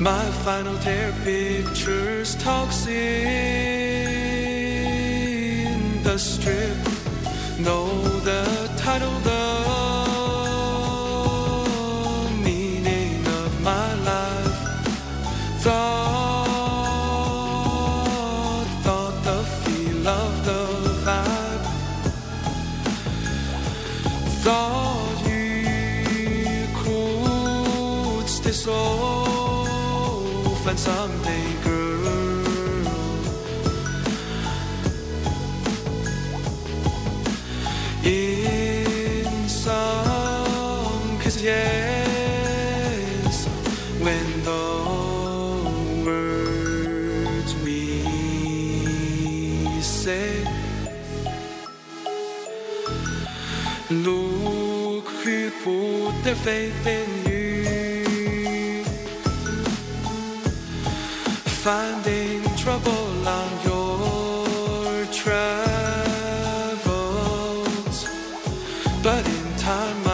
My final tear pictures talks in the strip. Know someday, girl. In some cases, yes, when the words we say look who put their faith in you, finding trouble on your travels, but in time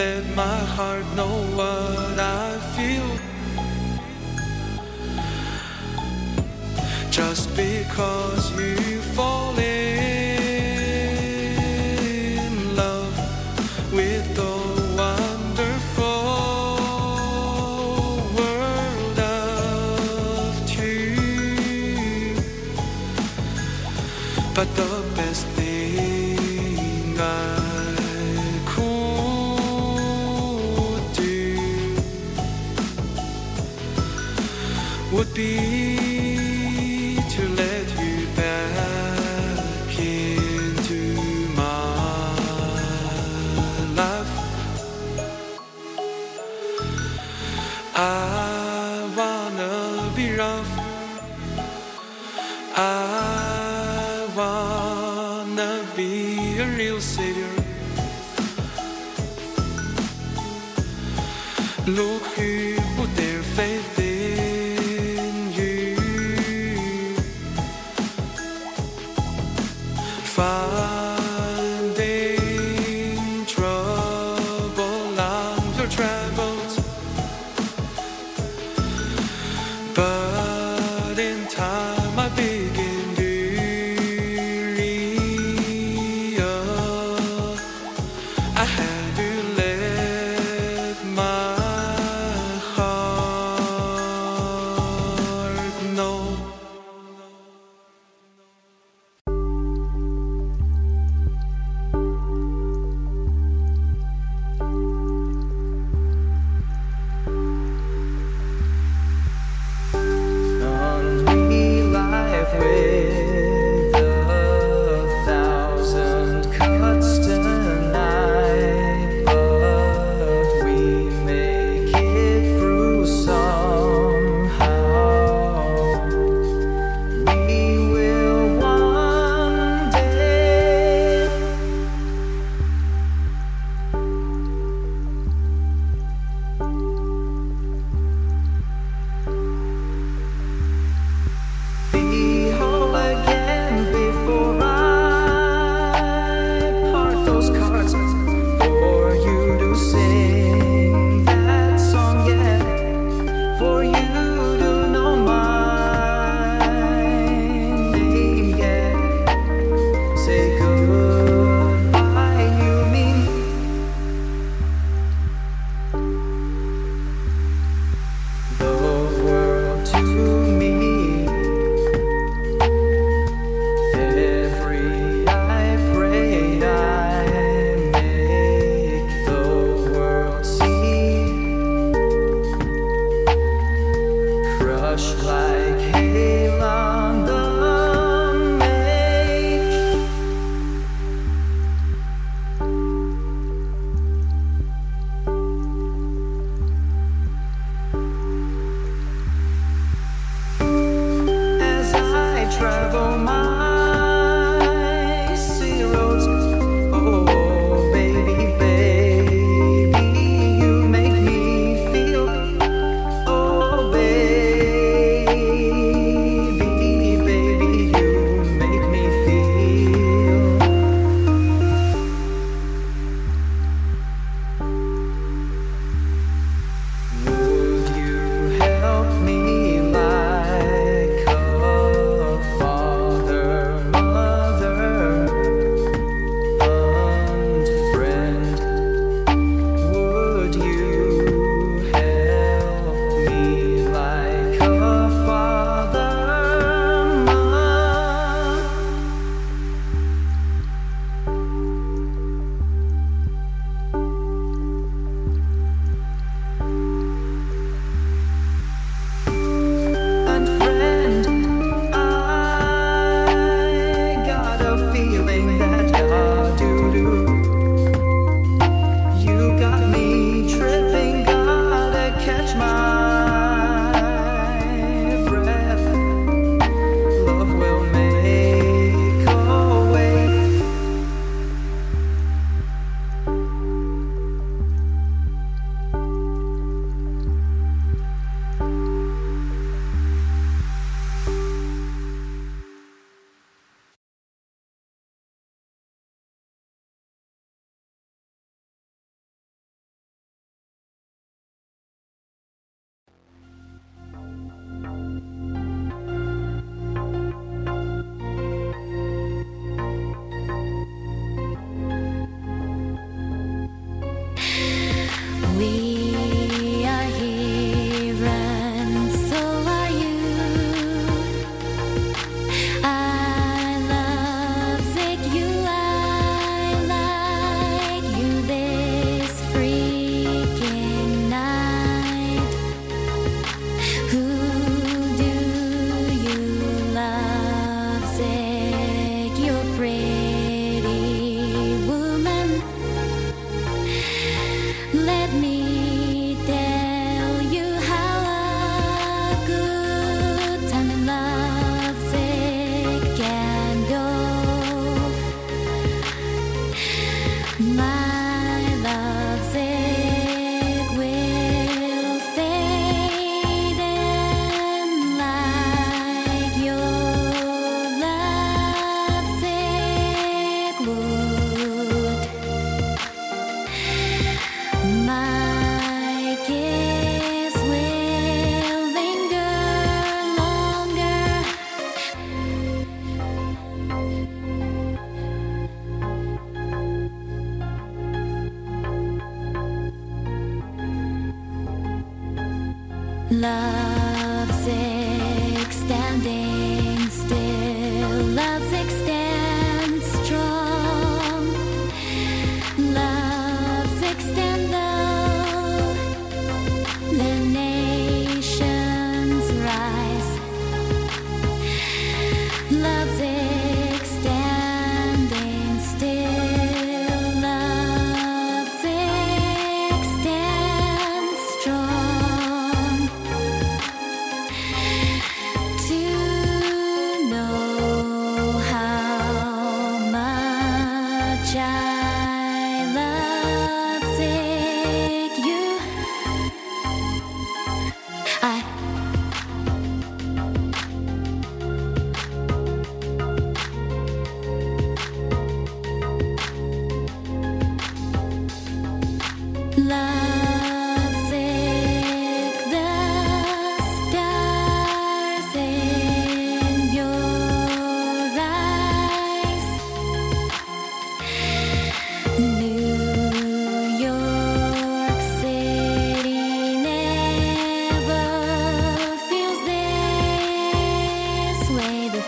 let my heart know what I feel. Just because you be a real savior. Look who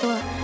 多